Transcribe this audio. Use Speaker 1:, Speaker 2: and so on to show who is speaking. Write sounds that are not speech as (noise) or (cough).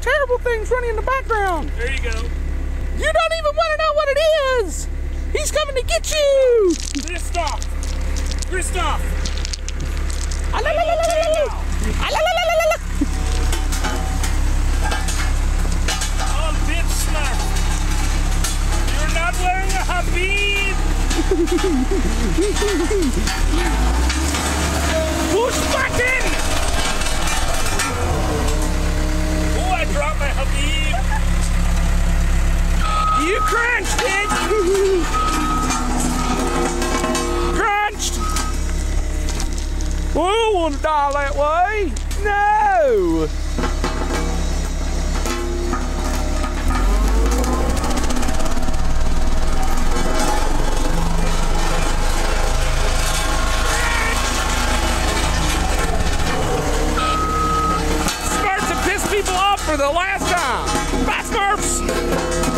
Speaker 1: terrible things running in the background.
Speaker 2: There you go.
Speaker 1: You don't even want to know what it is. He's coming to get you.
Speaker 2: Christoph! Christoph!
Speaker 1: Ah, la, la, la, la, la, la. Ah, la, la, la, la, la, la.
Speaker 2: Oh, bitch slap! You're not wearing a Habib! (laughs)
Speaker 1: You crunched it. crunched. Well, I to die that way. No. People off for the last time. Bye, Smurfs.